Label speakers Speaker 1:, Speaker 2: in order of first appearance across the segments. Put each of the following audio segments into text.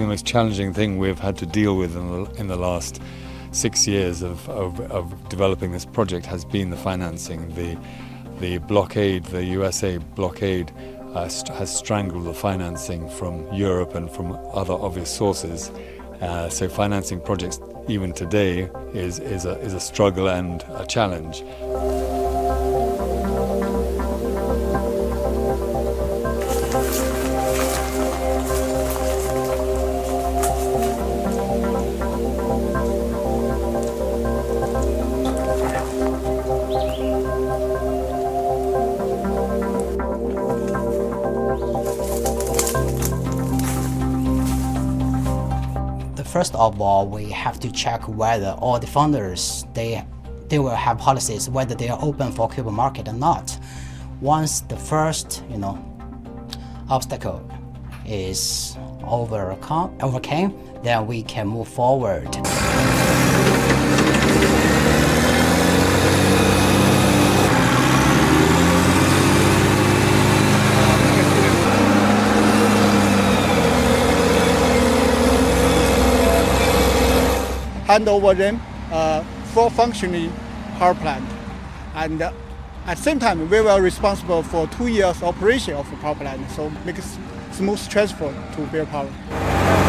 Speaker 1: most challenging thing we've had to deal with in the, in the last six years of, of, of developing this project has been the financing. The, the blockade, the USA blockade, uh, st- has strangled the financing from Europe and from other obvious sources. Uh, so financing projects even today is, is, a, is a struggle and a challenge.
Speaker 2: First of all, we have to check whether all the funders they they will have policies whether they are open for Cuban market or not. Once the first you know obstacle is overcome overcame, then we can move forward.
Speaker 3: Hand over them uh, full functioning power plant. And uh, at the same time, we were responsible for two years operation of the power plant, so make it smooth transfer to Biopower.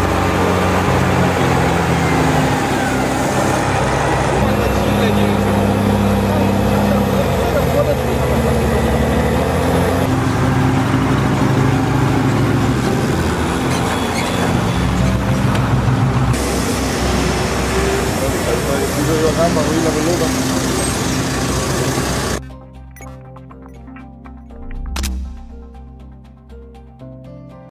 Speaker 4: Video acá para abrir la pelota.